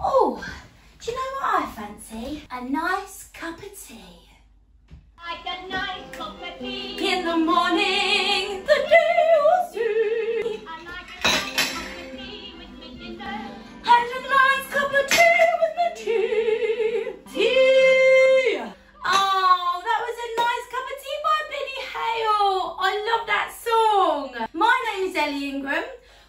Oh, do you know what I fancy? A nice cup of tea. Like a nice cup of tea. In the morning, the day will see. I like a nice cup of tea with my dessert. And a nice cup of tea with my tea. Tea! Oh, that was a nice cup of tea by Binnie Hale. I love that song. My name is Elli Ingram.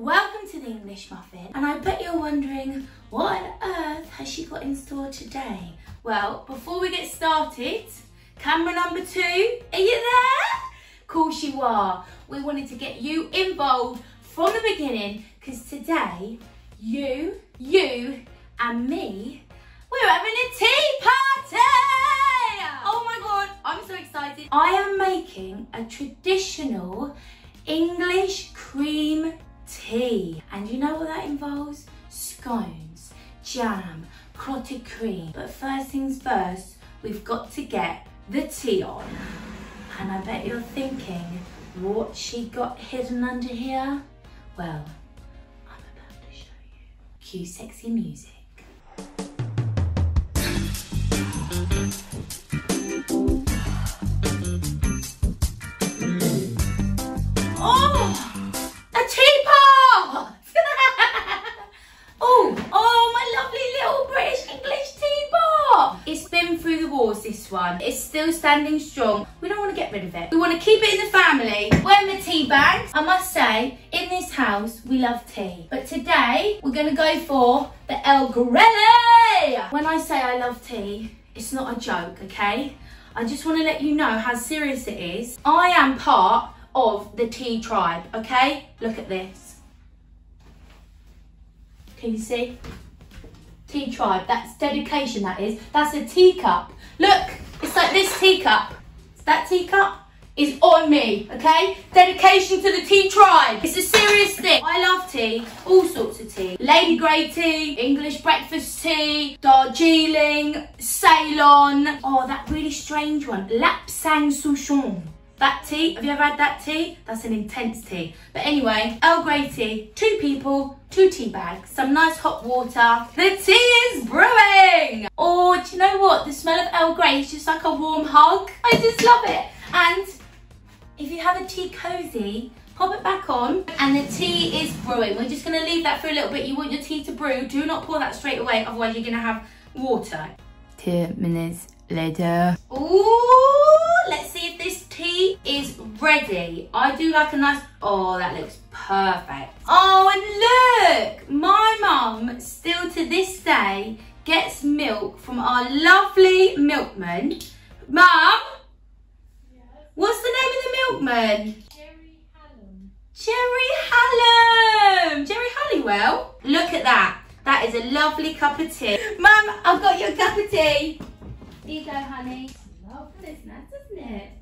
Welcome to the English Muffin. And I bet you're wondering, what on earth has she got in store today? Well, before we get started, camera number two, are you there? Of course you are. We wanted to get you involved from the beginning because today, you, you, and me, we're having a tea party! Oh my god, I'm so excited. I am making a traditional English cream tea. And you know what that involves? Scones, jam, clotted cream. But first things first, we've got to get the tea on. And I bet you're thinking, what she got hidden under here? Well, I'm about to show you. Cue sexy music. Wars, this one. It's still standing strong. We don't want to get rid of it. We want to keep it in the family. When the tea bags, I must say, in this house, we love tea. But today, we're going to go for the El Grelli! When I say I love tea, it's not a joke, okay? I just want to let you know how serious it is. I am part of the tea tribe, okay? Look at this. Can you see? Tea tribe, that's dedication that is. That's a teacup. Look, it's like this teacup. That teacup is on me, okay? Dedication to the tea tribe. It's a serious thing. I love tea, all sorts of tea. Lady Grey tea, English breakfast tea, Darjeeling, Ceylon. Oh, that really strange one, Lapsang Souchong. That tea, have you ever had that tea? That's an intense tea. But anyway, Earl Grey tea, two people, two tea bags, some nice hot water. The tea is brewing! Oh, do you know what? The smell of Earl Grey is just like a warm hug. I just love it. And if you have a tea cozy, pop it back on and the tea is brewing. We're just gonna leave that for a little bit. You want your tea to brew. Do not pour that straight away, otherwise you're gonna have water. Two minutes later. Ooh, let's see if this tea is ready. I do like a nice, oh, that looks perfect. Oh, and look, my mum still to this day gets milk from our lovely milkman. Mum, what's the name of the milkman? Jerry Hallam. Jerry Hallam! Jerry Halliwell? Look at that. That is a lovely cup of tea. Mum, I've got your cup of tea. Here you go, honey. Lovely. Isn't it?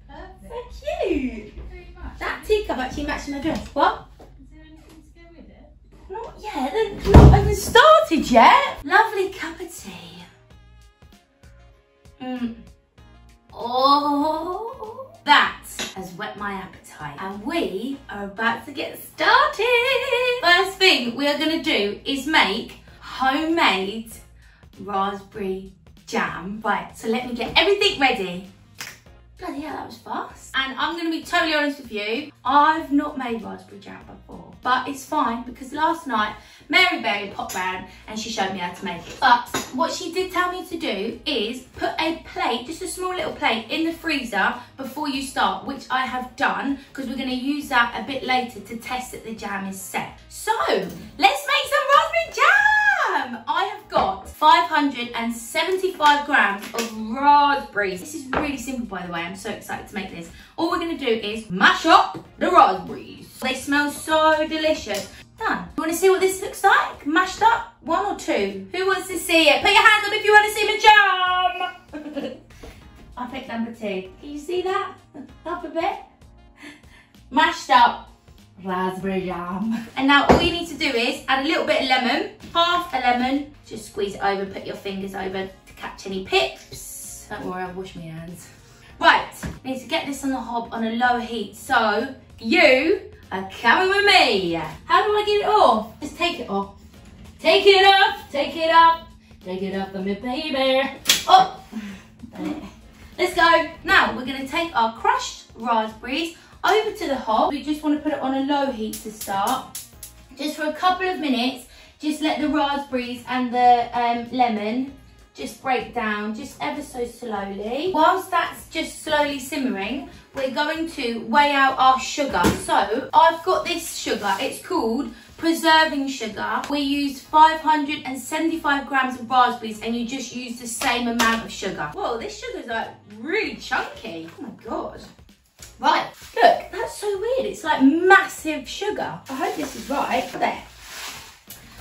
Perfect. So cute. Very much. That teacup actually matches my dress. What? Is there anything to go with it? Not yet. They've not even started yet. Lovely cup of tea. Mm. Oh, that has whet my appetite. And we are about to get started. First thing we are going to do is make homemade raspberry jam. Right, so let me get everything ready. Bloody hell, that was fast. And I'm to be totally honest with you, I've not made raspberry jam before. But it's fine because last night, Mary Berry popped round and she showed me how to make it. But what she did tell me to do is put a plate, just a small little plate, in the freezer before you start, which I have done because we're to use that a bit later to test that the jam is set. So, let's make 175 grams of raspberries. This is really simple, by the way. I'm so excited to make this. All we're gonna do is mash up the raspberries. They smell so delicious. Done. You wanna see what this looks like? Mashed up, one or two? Who wants to see it? Put your hands up if you wanna see me jam. I picked number two. Can you see that? Up a bit. Mashed up raspberry jam. And now all you need to do is add a little bit of lemon, half a lemon, just squeeze it over, put your fingers over to catch any pips. Don't worry, I'll wash my hands. Right, need to get this on the hob on a low heat. So you are coming with me. How do I get it off? Just take it off. Take it off, take it off. Take it up from me, baby. Oh, let's go. Now we're gonna take our crushed raspberries over to the hob. We just want to put it on a low heat to start, just for a couple of minutes. Just let the raspberries and the um, lemon just break down just ever so slowly. Whilst that's just slowly simmering, we're going to weigh out our sugar. So I've got this sugar, it's called preserving sugar. We use 575 grams of raspberries and you just use the same amount of sugar. Whoa, this sugar's like really chunky. Oh my God. Right, look, that's so weird. It's like massive sugar. I hope this is right. There.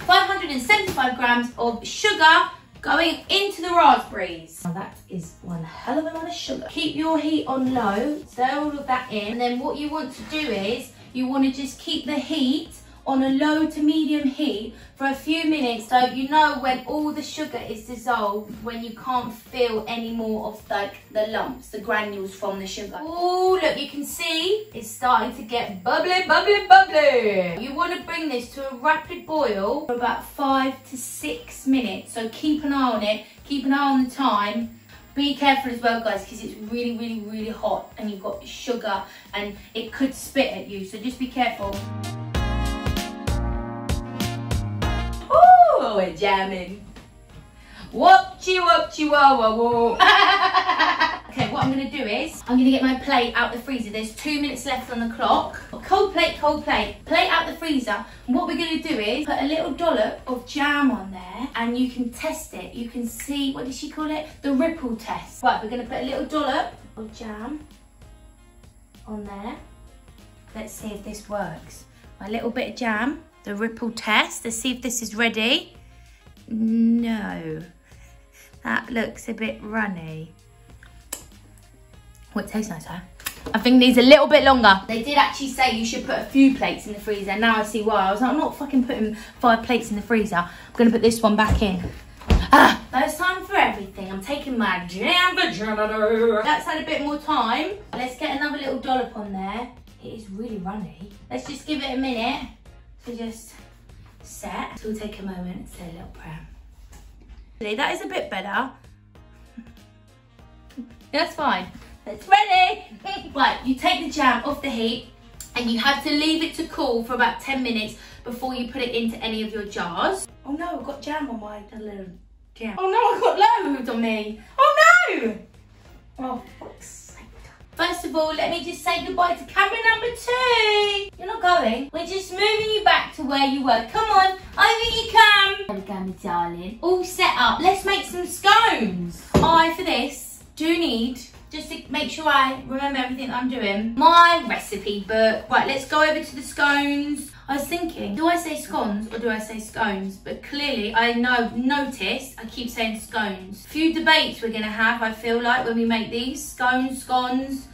575 grams of sugar going into the raspberries. Now that is one hell of a lot of sugar. Keep your heat on low, stir all of that in. And then what you want to do is, you want to just keep the heat on a low to medium heat for a few minutes so you know when all the sugar is dissolved when you can't feel any more of like the lumps the granules from the sugar. Oh look you can see it's starting to get bubbly bubbly bubbly. You want to bring this to a rapid boil for about five to six minutes so keep an eye on it keep an eye on the time. Be careful as well guys because it's really really really hot and you've got sugar and it could spit at you so just be careful we're jamming. Whoopchie whoopchie whoa whoa whoa. okay, what I'm gonna do is I'm gonna get my plate out the freezer. There's two minutes left on the clock. Cold plate, cold plate. Plate out the freezer. And what we're gonna do is put a little dollop of jam on there and you can test it. You can see, what did she call it? The ripple test. Right, we're gonna put a little dollop of jam on there. Let's see if this works. My little bit of jam the ripple test. Let's see if this is ready. No, that looks a bit runny. Oh, it tastes nicer. I think these a little bit longer. They did actually say you should put a few plates in the freezer. Now I see why. I was like, I'm not fucking putting five plates in the freezer. I'm gonna put this one back in. Ah, time for everything. I'm taking my jam vagina. That's had a bit more time. Let's get another little dollop on there. It is really runny. Let's just give it a minute to just set. So we'll take a moment and say a little prayer. That is a bit better. That's fine. It's ready. right, you take the jam off the heat and you have to leave it to cool for about 10 minutes before you put it into any of your jars. Oh no, I've got jam on my little jam. Oh no, I've got loads on me. Oh no! Oh, First of all, let me just say goodbye to camera number two. You're not We're just moving you back to where you were. Come on, over you come. There we go, darling. All set up. Let's make some scones. I, for this, do need, just to make sure I remember everything I'm doing, my recipe book. Right, let's go over to the scones. I was thinking, do I say scones or do I say scones? But clearly, I know, noticed, I keep saying scones. Few debates we're gonna have, I feel like, when we make these. Scones, scones,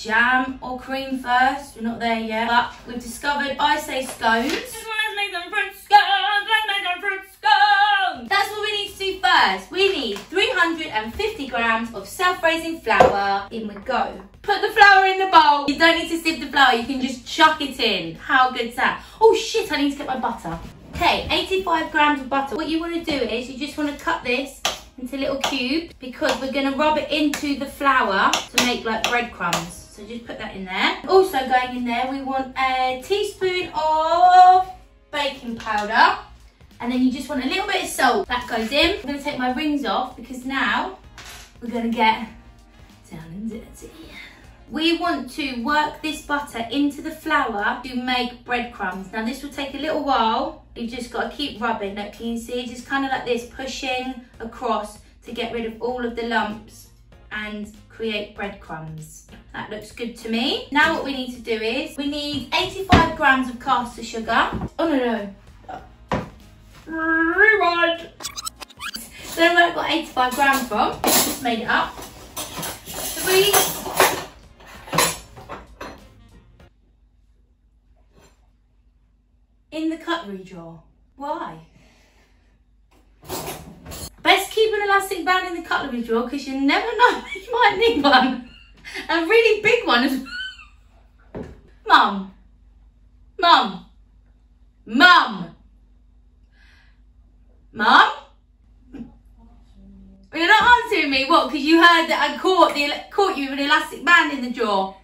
jam or cream first. We're not there yet, but we've discovered I say scones. Let's make some fruit scones, let's make some fruit scones. That's what we need to do first. We need 350 grams of self-raising flour. In we go. Put the flour in the bowl. You don't need to sieve the flour, you can just chuck it in. How good's that? Oh shit, I need to get my butter. Okay, 85 grams of butter. What you want to do is you just want to cut this into little cubes because we're going to rub it into the flour to make like breadcrumbs. So just put that in there. Also going in there, we want a teaspoon of baking powder. And then you just want a little bit of salt. That goes in. I'm to take my rings off because now we're to get down and dirty. We want to work this butter into the flour to make breadcrumbs. Now this will take a little while. You've just got to keep rubbing. Look, can you see? Just kind of like this, pushing across to get rid of all of the lumps and create breadcrumbs. That looks good to me. Now what we need to do is, we need 85 grams of caster sugar. Oh no, no. Rewind. So where I got 85 grams from, just made it up. Three in the cutlery drawer. Why? Keep an elastic band in the cutlery drawer because you never know, you might need one. A really big one Mum. Mum. Mum. Mum? You're not answering me, what? Because you heard that I caught the caught you with an elastic band in the is.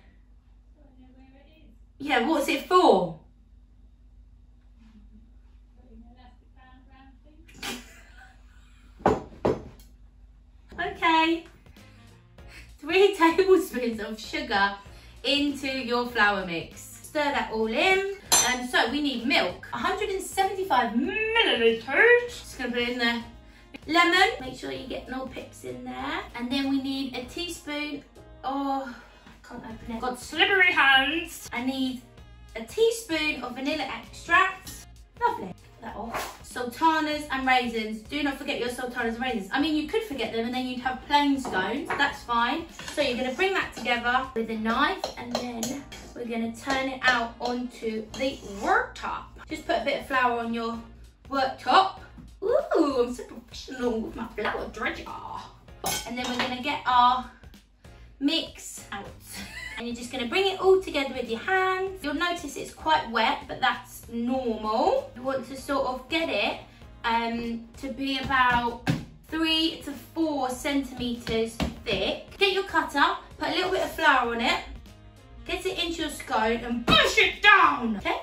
Yeah, what's it for? Putting an elastic band round things. Okay. Three tablespoons of sugar into your flour mix. Stir that all in. And so we need milk. 175 milliliters. Just gonna put it in there. Lemon. Make sure you get no pips in there. And then we need a teaspoon. Oh, I can't open it. Got slippery hands. I need a teaspoon of vanilla extract. Lovely. That off. Sultanas and raisins. Do not forget your sultanas and raisins. I mean, you could forget them and then you'd have plain scones. That's fine. So you're going to bring that together with a knife and then we're going to turn it out onto the worktop. Just put a bit of flour on your worktop. Ooh, I'm so professional with my flour dredger. And then we're going to get our mix. And you're just gonna bring it all together with your hands. You'll notice it's quite wet, but that's normal. You want to sort of get it um, to be about three to four centimeters thick. Get your cutter, put a little bit of flour on it, get it into your scone and push it down, okay?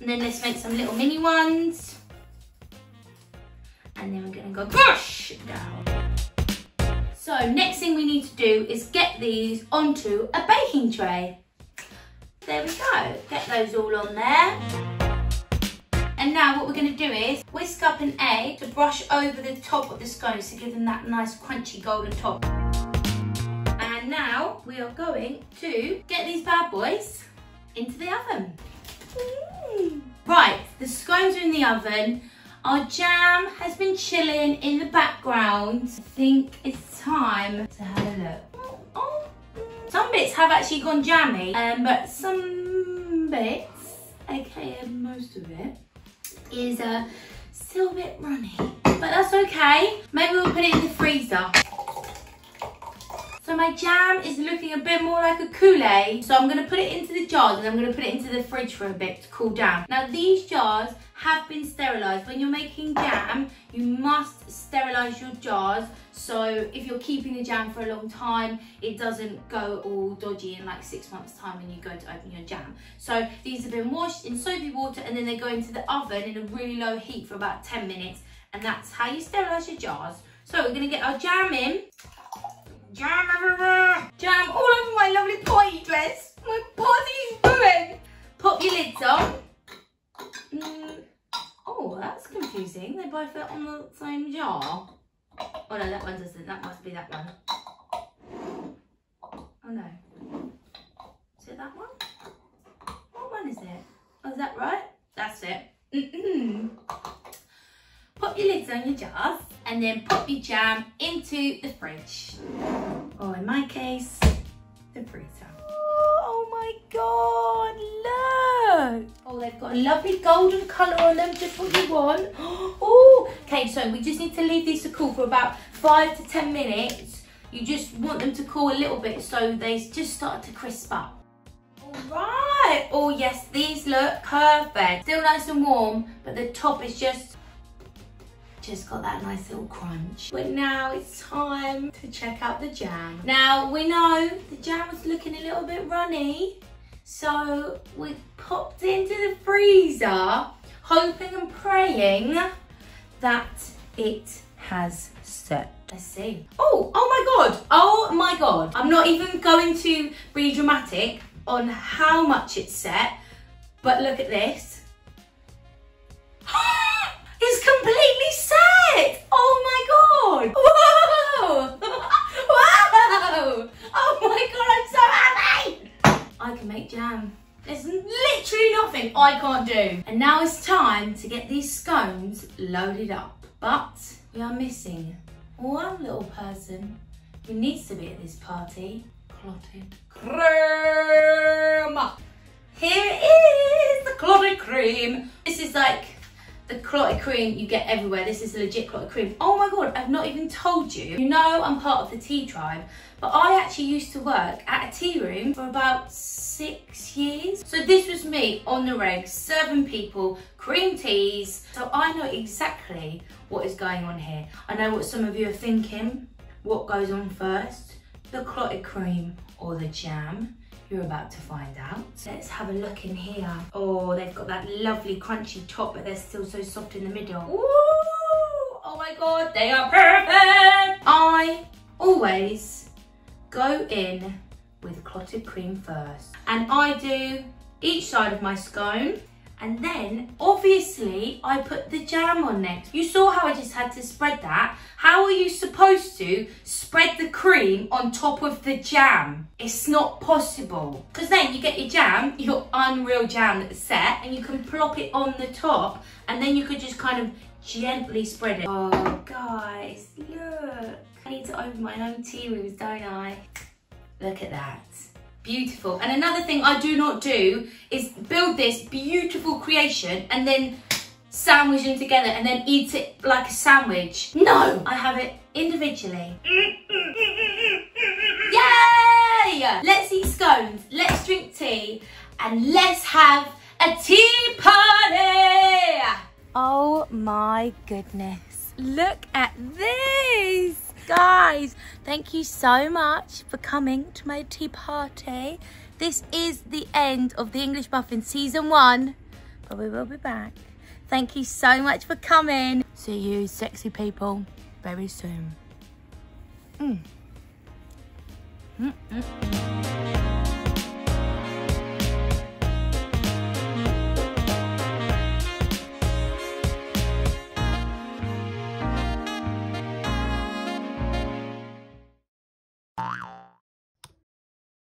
And then let's make some little mini ones. And then we're gonna go push it down. So next thing we need to do is get these onto a baking tray. There we go, get those all on there. And now what we're gonna do is whisk up an egg to brush over the top of the scones to give them that nice crunchy golden top. And now we are going to get these bad boys into the oven. Right, the scones are in the oven. Our jam has been chilling in the background. I think it's time to have a look. Oh, oh. Some bits have actually gone jammy, um, but some bits, aka most of it, is uh, still a bit runny. But that's okay. Maybe we'll put it in the freezer. So my jam is looking a bit more like a Kool-Aid. So I'm gonna put it into the jars and I'm gonna put it into the fridge for a bit to cool down. Now these jars have been sterilised. When you're making jam, you must sterilise your jars. So if you're keeping the jam for a long time, it doesn't go all dodgy in like six months time when you go to open your jam. So these have been washed in soapy water and then they go into the oven in a really low heat for about 10 minutes. And that's how you sterilise your jars. So we're gonna get our jam in. Jam everywhere! Jam all over my lovely party dress. My party's ruined. Pop your lids on. Mm. Oh, that's confusing. They both fit on the same jar. Oh no, that one doesn't. That must be that one. Oh no. Is it that one? What one is it? Oh, is that right? That's it. Mm-mm. Pop your lids on your jars and then pop your jam into the fridge. Or in my case, the freezer. Oh, oh my god, Oh, they've got a lovely golden colour on them, just what you want. Oh, okay, so we just need to leave these to cool for about five to 10 minutes. You just want them to cool a little bit so they just start to crisp up. All right. Oh yes, these look perfect. Still nice and warm, but the top is just just got that nice little crunch. But now it's time to check out the jam. Now we know the jam was looking a little bit runny, so we popped into the freezer, hoping and praying that it has set. Let's see. Oh, oh my God. Oh my God. I'm not even going to be dramatic on how much it's set, but look at this. I can't do. And now it's time to get these scones loaded up. But we are missing one little person who needs to be at this party. Clotted cream. Here is the clotted cream. This is like the clotted cream you get everywhere. This is legit clotted cream. Oh my God, I've not even told you. You know I'm part of the tea tribe, but I actually used to work at a tea room for about six years. So this was me on the reg, serving people cream teas. So I know exactly what is going on here. I know what some of you are thinking. What goes on first? The clotted cream or the jam? You're about to find out. Let's have a look in here. Oh, they've got that lovely crunchy top, but they're still so soft in the middle. Ooh! Oh my God, they are perfect! I always go in with clotted cream first. And I do each side of my scone and then, obviously, I put the jam on next. You saw how I just had to spread that. How are you supposed to spread the cream on top of the jam? It's not possible. Because then you get your jam, your unreal jam that's set, and you can plop it on the top, and then you could just kind of gently spread it. Oh, guys, look. I need to open my own tea rooms, don't I? Look at that. Beautiful. And another thing I do not do is build this beautiful creation and then sandwich them together and then eat it like a sandwich. No, I have it individually. Yay! Let's eat scones, let's drink tea, and let's have a tea party! Oh my goodness. Look at this! Guys, thank you so much for coming to my tea party. This is the end of the English Muffin season one, but we will be back. Thank you so much for coming. See you sexy people very soon. Mm. Mm -mm.